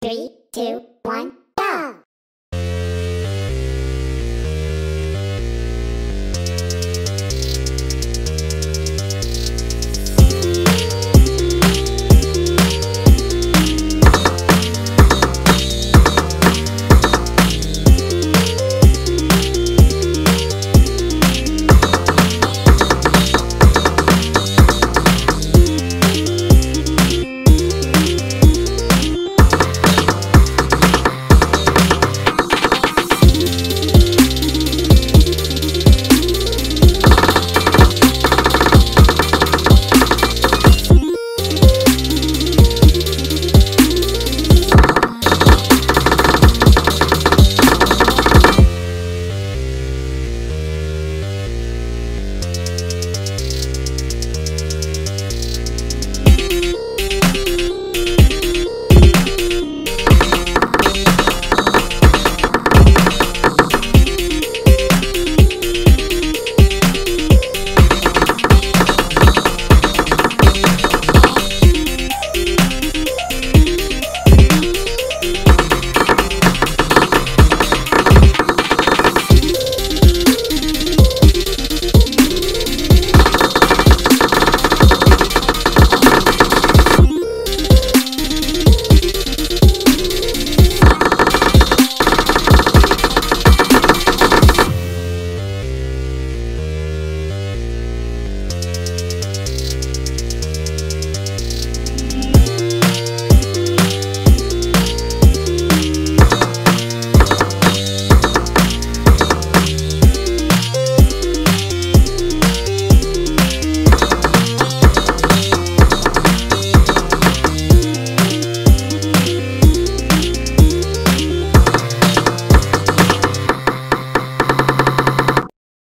Three, two, one.